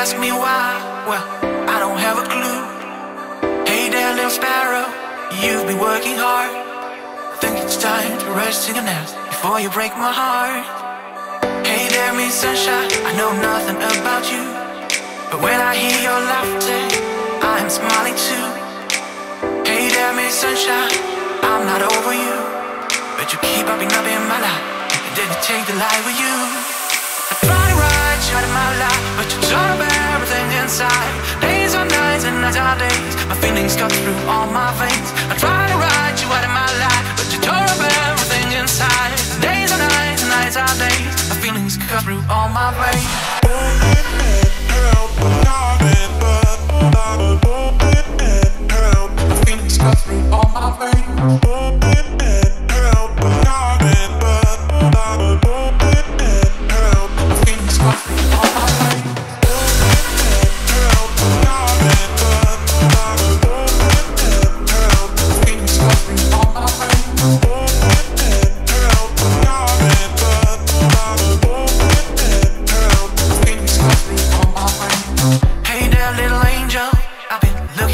ask me why, well, I don't have a clue. Hey there, little sparrow, you've been working hard. I think it's time to rest in your nest before you break my heart. Hey there, Miss Sunshine, I know nothing about you. But when I hear your laughter, I'm smiling too. Hey there, Miss Sunshine, I'm not over you. But you keep popping up in my life. And did you take the light with you? I try to you out of my life, but you turn up everything inside. Days are nights and nights are days. My feelings cut through all my veins. I try to write you out of my life, but you turn up everything inside. Days are nights and nights are days. My feelings cut through all my veins.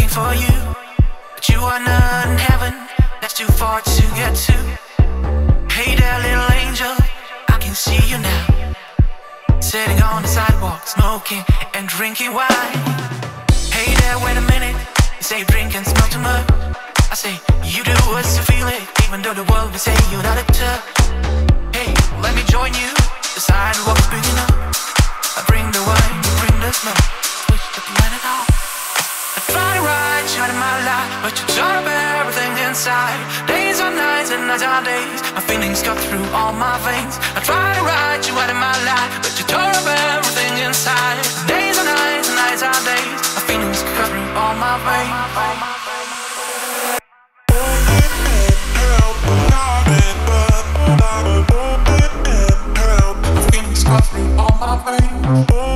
Looking for you, but you are not in heaven. That's too far to get to. Hey there, little angel, I can see you now. Sitting on the sidewalk, smoking and drinking wine. Hey there, wait a minute. You say drink and smoke too much. I say you do what you feel it, even though the world will say you're not up to. Hey, let me join you. But you shut up everything inside Days are nights and nights are days My feelings cut through all my veins I try to write you out of my life But you tore up everything inside Days are nights and nights are days My feelings cut through all my veins Cut through all my veins